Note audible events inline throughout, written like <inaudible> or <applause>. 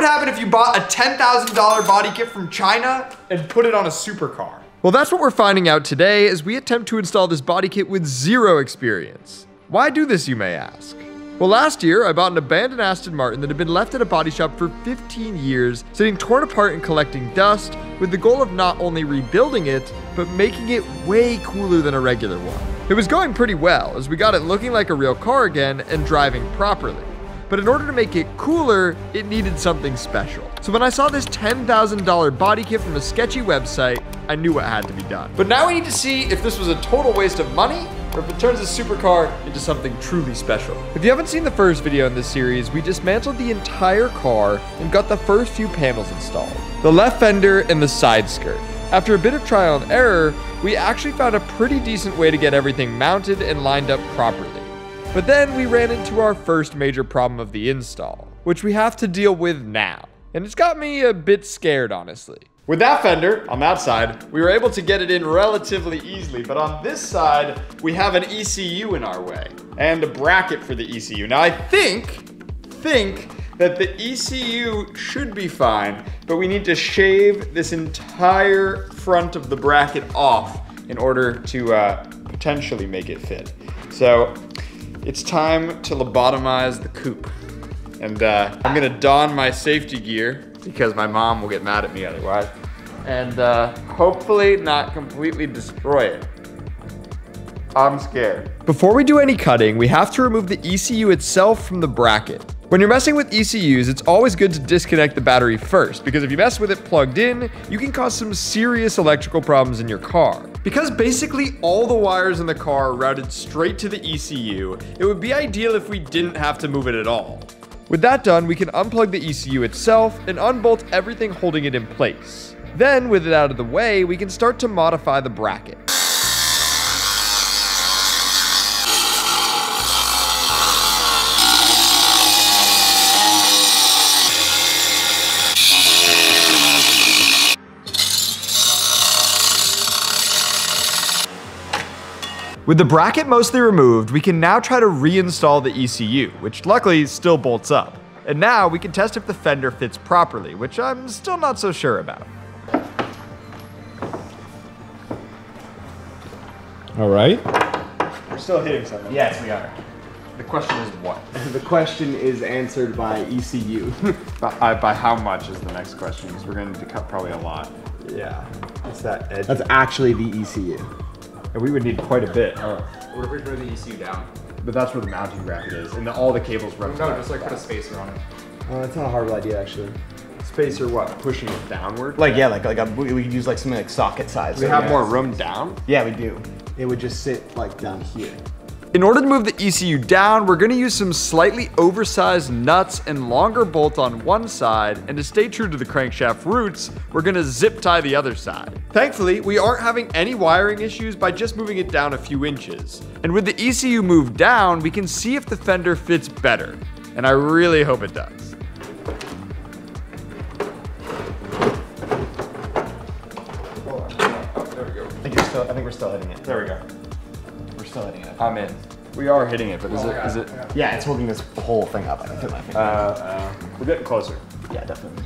would happen if you bought a $10,000 body kit from China and put it on a supercar? Well, that's what we're finding out today as we attempt to install this body kit with zero experience. Why do this, you may ask? Well, last year, I bought an abandoned Aston Martin that had been left at a body shop for 15 years, sitting torn apart and collecting dust, with the goal of not only rebuilding it, but making it way cooler than a regular one. It was going pretty well, as we got it looking like a real car again and driving properly. But in order to make it cooler, it needed something special. So when I saw this $10,000 body kit from a sketchy website, I knew what had to be done. But now we need to see if this was a total waste of money or if it turns a supercar into something truly special. If you haven't seen the first video in this series, we dismantled the entire car and got the first few panels installed. The left fender and the side skirt. After a bit of trial and error, we actually found a pretty decent way to get everything mounted and lined up properly. But then we ran into our first major problem of the install, which we have to deal with now. And it's got me a bit scared, honestly. With that fender, on that side, we were able to get it in relatively easily, but on this side, we have an ECU in our way, and a bracket for the ECU. Now I think, think that the ECU should be fine, but we need to shave this entire front of the bracket off in order to uh, potentially make it fit. So it's time to lobotomize the coupe. And uh, I'm gonna don my safety gear because my mom will get mad at me otherwise. And uh, hopefully not completely destroy it. I'm scared. Before we do any cutting, we have to remove the ECU itself from the bracket. When you're messing with ECUs, it's always good to disconnect the battery first, because if you mess with it plugged in, you can cause some serious electrical problems in your car. Because basically all the wires in the car are routed straight to the ECU, it would be ideal if we didn't have to move it at all. With that done, we can unplug the ECU itself and unbolt everything holding it in place. Then, with it out of the way, we can start to modify the bracket. With the bracket mostly removed, we can now try to reinstall the ECU, which luckily still bolts up. And now we can test if the fender fits properly, which I'm still not so sure about. All right. We're still hitting something. Yes, we are. The question is what? <laughs> The question is answered by E ECU. <laughs> by, uh, by how much is the next question, because we're gonna need to cut probably a lot. yeah. It's that edge. That's actually the ECU. And we would need quite a bit. What if we throw the ECU down? But that's where the mounting bracket is, and the, all the cables run. No, just like put a spacer on it. Well, that's not a horrible idea, actually. spacer. What? Pushing it downward. Like, yeah, like, like a, we we could use like something like socket size. we so have yeah. more room down. Yeah, we do. It would just sit like down here. In order to move the ECU down, we're gonna use some slightly oversized nuts and longer bolt on one side, and to stay true to the crankshaft roots, we're gonna zip tie the other side. Thankfully, we aren't having any wiring issues by just moving it down a few inches. And with the ECU moved down, we can see if the fender fits better. And I really hope it does. I think still. I think we're still hitting it. There we go. We're still hitting it. I'm in. We are hitting it, but is it, is it, Yeah, it's holding this whole thing up. I can feel my finger. uh, we're getting closer. yeah, definitely.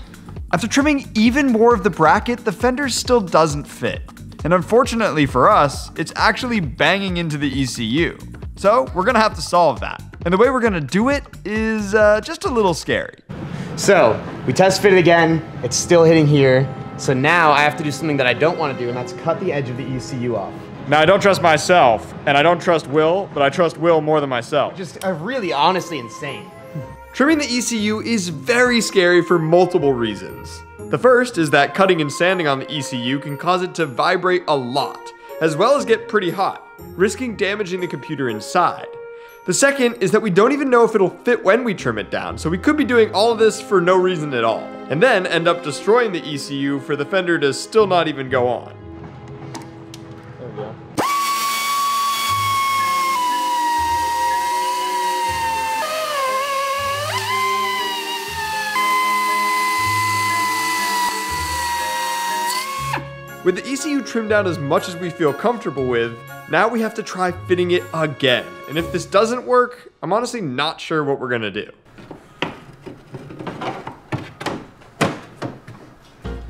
After trimming even more of the bracket, the fender still doesn't fit. And unfortunately for us, it's actually banging into the ECU. So we're gonna have to solve that. And the way we're gonna do it is uh, just a little scary. So we test fit it again. It's still hitting here. So now I have to do something that I don't want to do, and that's cut the edge of the ECU off. Now I don't trust myself, and I don't trust Will, but I trust Will more than myself. Just uh, really, honestly insane. Trimming the ECU is very scary for multiple reasons. The first is that cutting and sanding on the ECU can cause it to vibrate a lot, as well as get pretty hot, risking damaging the computer inside. The second is that we don't even know if it'll fit when we trim it down, so we could be doing all of this for no reason at all, and then end up destroying the ECU for the fender to still not even go on. With the ECU trimmed down as much as we feel comfortable with, now we have to try fitting it again. And if this doesn't work, I'm honestly not sure what we're gonna do.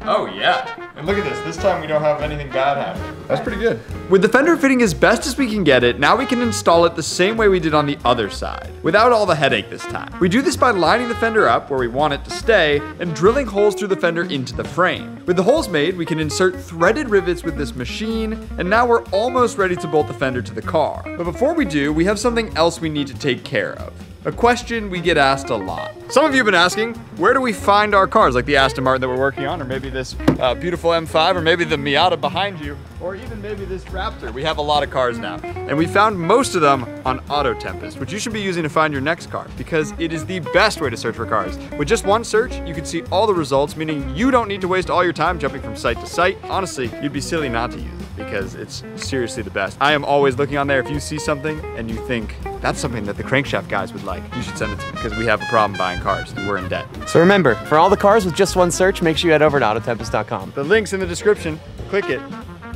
Oh yeah. And look at this, this time we don't have anything bad happen. That's pretty good. With the fender fitting as best as we can get it, now we can install it the same way we did on the other side, without all the headache this time. We do this by lining the fender up where we want it to stay and drilling holes through the fender into the frame. With the holes made, we can insert threaded rivets with this machine, and now we're almost ready to bolt the fender to the car. But before we do, we have something else we need to take care of. A question we get asked a lot. Some of you have been asking, where do we find our cars? Like the Aston Martin that we're working on, or maybe this uh, beautiful M5, or maybe the Miata behind you, or even maybe this Raptor. We have a lot of cars now. And we found most of them on Auto Tempest, which you should be using to find your next car, because it is the best way to search for cars. With just one search, you can see all the results, meaning you don't need to waste all your time jumping from site to site. Honestly, you'd be silly not to use it because it's seriously the best. I am always looking on there. If you see something and you think that's something that the crankshaft guys would like, you should send it to me because we have a problem buying cars and we're in debt. So remember, for all the cars with just one search, make sure you head over to autotempest.com. The link's in the description. Click it.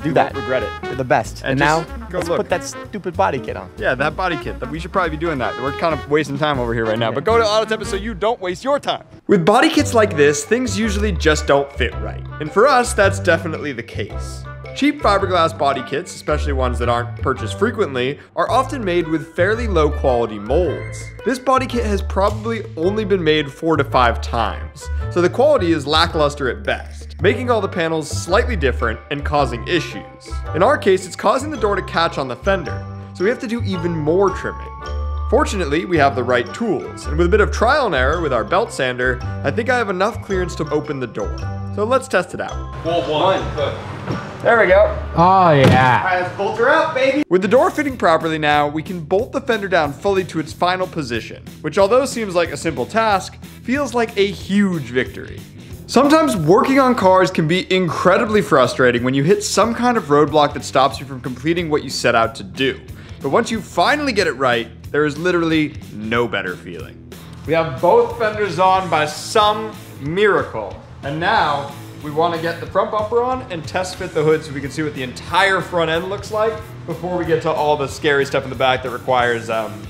Do You that. won't regret it. You're the best. And And, now, go let's look. put that stupid body kit on. Yeah, that body kit. We should probably be doing that. We're kind of wasting time over here right now. But go to Auto Tempest so you don't waste your time. With body kits like this, things usually just don't fit right. And for us, that's definitely the case. Cheap fiberglass body kits, especially ones that aren't purchased frequently, are often made with fairly low quality molds. This body kit has probably only been made four to five times, so the quality is lackluster at best, making all the panels slightly different and causing issues. In our case, it's causing the door to catch on the fender, so we have to do even more trimming. Fortunately, we have the right tools, and with a bit of trial and error with our belt sander, I think I have enough clearance to open the door. So let's test it out. There we go. Oh yeah. All right, let's bolt her up, baby. With the door fitting properly now, we can bolt the fender down fully to its final position, which although seems like a simple task, feels like a huge victory. Sometimes working on cars can be incredibly frustrating when you hit some kind of roadblock that stops you from completing what you set out to do. But once you finally get it right, there is literally no better feeling. We have both fenders on by some miracle. And now we want to get the front bumper on and test fit the hood so we can see what the entire front end looks like before we get to all the scary stuff in the back that requires um,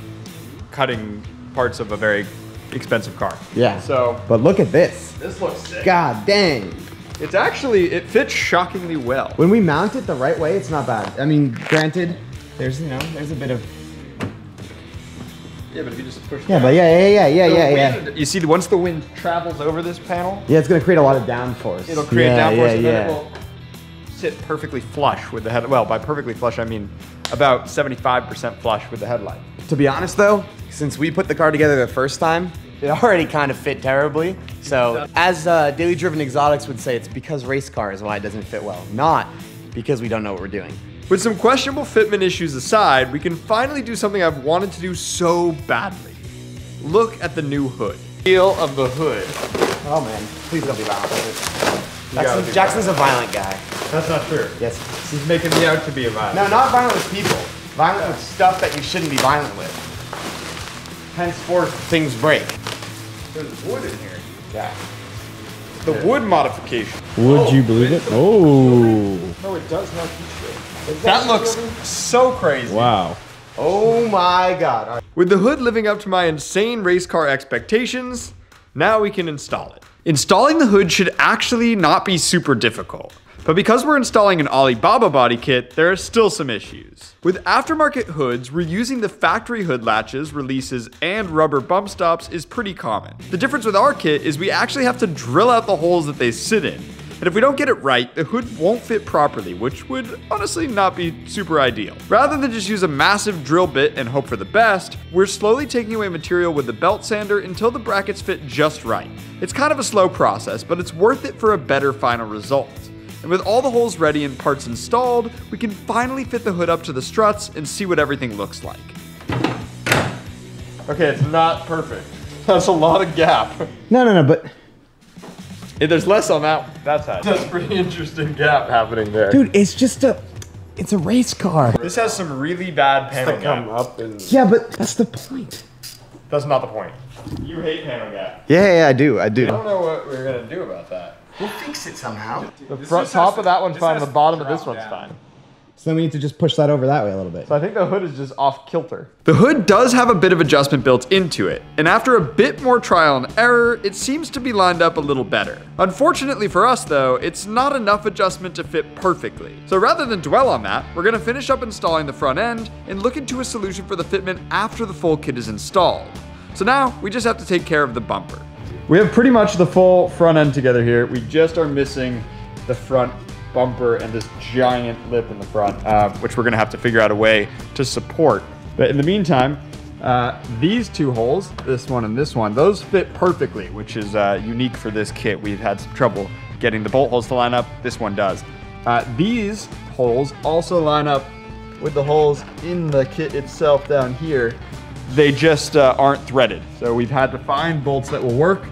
cutting parts of a very expensive car. Yeah. So But look at this. this looks sick. God dang. It's actually, it fits shockingly well. When we mount it the right way, it's not bad. I mean, granted, there's, you know, there's a bit of. Yeah, but if you just push Yeah, but yeah, yeah, yeah, yeah, the yeah, yeah. You see, once the wind travels over this panel, Yeah, it's gonna create a lot of downforce. it'll create yeah, downforce yeah, and yeah. then it will sit perfectly flush with the head. Well, by perfectly flush, I mean about 75% flush with the headlight. To be honest though, since we put the car together the first time, it already kind of fit terribly. So, as uh, Daily Driven Exotics would say, it's because race car is why it doesn't fit well, not because we don't know what we're doing. With some questionable fitment issues aside, we can finally do something I've wanted to do so badly. Look at the new hood. Feel of the hood. Oh man, please don't be violent with it. Jackson, be Jackson's a violent guy. That's not true. Yes. He's making me out to be a violent. No, not violent with people. Violent with stuff that you shouldn't be violent with. Henceforth, things break. There's wood in here. Yeah. The wood modification. Would you believe it? Oh. oh. No, it does not feature. That looks so crazy. Wow. Oh my god. All right. With the hood living up to my insane race car expectations, now we can install it. Installing the hood should actually not be super difficult. But because we're installing an Alibaba body kit, there are still some issues. With aftermarket hoods, reusing the factory hood latches, releases, and rubber bump stops is pretty common. The difference with our kit is we actually have to drill out the holes that they sit in. And if we don't get it right, the hood won't fit properly, which would honestly not be super ideal. Rather than just use a massive drill bit and hope for the best, we're slowly taking away material with the belt sander until the brackets fit just right. It's kind of a slow process, but it's worth it for a better final result. And with all the holes ready and parts installed, we can finally fit the hood up to the struts and see what everything looks like. Okay, it's not perfect. <laughs> That's a lot of gap. No, no, no, but Hey, there's less on that. That's that. That's pretty interesting gap happening there. dude, it's just a, it's a race car. This has some really bad panel gap. up and. Yeah, but that's the point. That's not the point. You hate panel gap. Yeah, yeah, I do, I do. I don't know what we're gonna do about that. We'll fix it somehow. The front top of that one's fine, the bottom of this one's fine. So then we need to just push that over that way a little bit. So I think the hood is just off kilter. The hood does have a bit of adjustment built into it, and after a bit more trial and error, it seems to be lined up a little better. Unfortunately for us though, it's not enough adjustment to fit perfectly. So rather than dwell on that, we're gonna finish up installing the front end and look into a solution for the fitment after the full kit is installed. So now we just have to take care of the bumper. We have pretty much the full front end together here. We just are missing the front bumper and this giant lip in the front, uh, which we're gonna have to figure out a way to support. But in the meantime, uh, these two holes, this one and this one, those fit perfectly, which is uh, unique for this kit. We've had some trouble getting the bolt holes to line up. This one does. Uh, these holes also line up with the holes in the kit itself down here. They just uh, aren't threaded. So we've had to find bolts that will work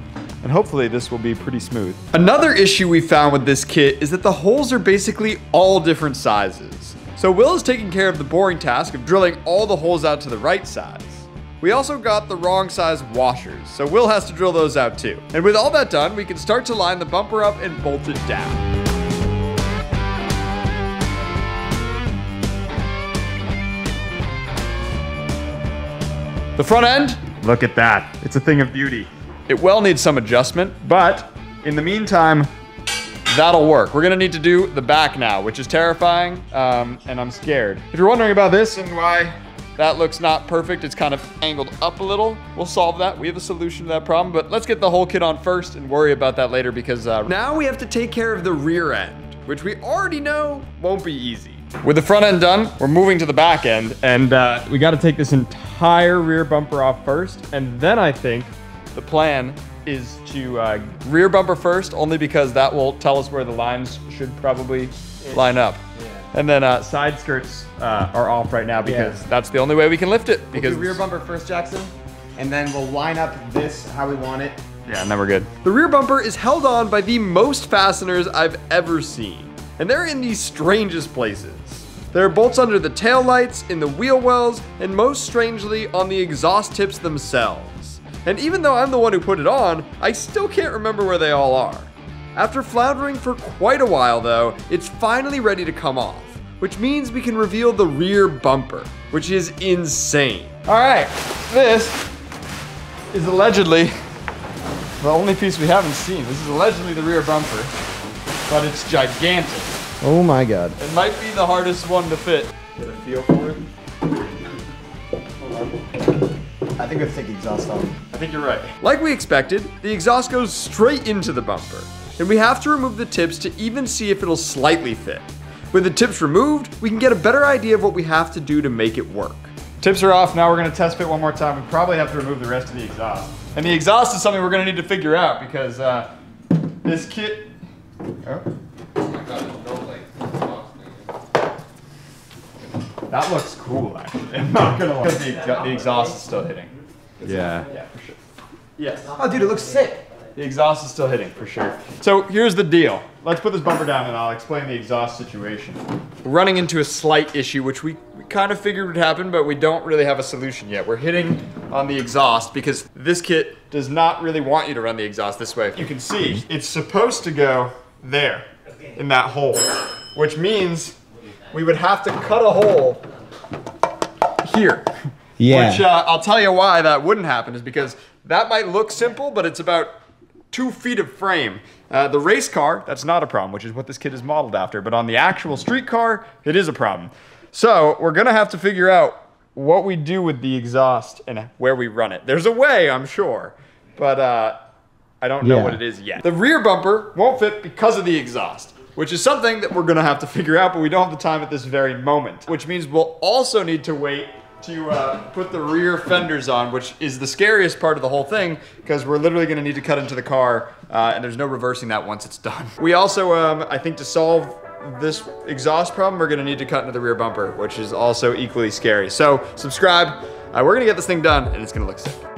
and hopefully this will be pretty smooth. Another issue we found with this kit is that the holes are basically all different sizes. So Will is taking care of the boring task of drilling all the holes out to the right size. We also got the wrong size washers, so Will has to drill those out too. And with all that done, we can start to line the bumper up and bolt it down. The front end, look at that. It's a thing of beauty. It well needs some adjustment, but in the meantime, that'll work. We're gonna need to do the back now, which is terrifying, um, and I'm scared. If you're wondering about this and why that looks not perfect, it's kind of angled up a little, we'll solve that. We have a solution to that problem, but let's get the whole kit on first and worry about that later because uh, now we have to take care of the rear end, which we already know won't be easy. With the front end done, we're moving to the back end, and uh, we gotta take this entire rear bumper off first, and then I think the plan is to uh, rear bumper first, only because that will tell us where the lines should probably line up. And then uh, side skirts uh, are off right now because Yeah. that's the only way we can lift it. Because We'll do rear bumper first, Jackson, and then we'll line up this how we want it. Yeah, and then we're good. The rear bumper is held on by the most fasteners I've ever seen. And they're in the strangest places. There are bolts under the tail lights, in the wheel wells, and most strangely on the exhaust tips themselves. And even though I'm the one who put it on, I still can't remember where they all are. After floundering for quite a while though, it's finally ready to come off, which means we can reveal the rear bumper, which is insane. All right, this is allegedly the only piece we haven't seen. This is allegedly the rear bumper, but it's gigantic. Oh my god. It might be the hardest one to fit. Get a feel for it? I think we have to take the exhaust off. I think you're right. Like we expected, the exhaust goes straight into the bumper, and we have to remove the tips to even see if it'll slightly fit. With the tips removed, we can get a better idea of what we have to do to make it work. Tips are off, now we're gonna test fit one more time. We probably have to remove the rest of the exhaust. And the exhaust is something we're gonna need to figure out because uh, this kit, oh, that looks cool actually. I'm not gonna lie. Because the, exa- the exhaust is still hitting. Yeah. Yeah, for sure. Yes. Oh, dude, it looks sick. The exhaust is still hitting for sure. So here's the deal. Let's put this bumper down and I'll explain the exhaust situation. We're running into a slight issue, which we, we kind of figured would happen, but we don't really have a solution yet. We're hitting on the exhaust because this kit does not really want you to run the exhaust this way. You can see it's supposed to go there in that hole, which means we would have to cut a hole here. Yeah. Which uh, I'll tell you why that wouldn't happen is because that might look simple, but it's about two feet of frame. Uh, the race car, that's not a problem, which is what this kid is modeled after. But on the actual street car, it is a problem. So we're gonna have to figure out what we do with the exhaust and where we run it. There's a way, I'm sure, but uh, I don't know Yeah. what it is yet. The rear bumper won't fit because of the exhaust, which is something that we're gonna have to figure out, but we don't have the time at this very moment. Which means we'll also need to wait to uh, put the rear fenders on, which is the scariest part of the whole thing, because we're literally gonna need to cut into the car, uh, and there's no reversing that once it's done. We also, um, I think to solve this exhaust problem, we're gonna need to cut into the rear bumper, which is also equally scary. So subscribe, uh, we're gonna get this thing done, and it's gonna look sick.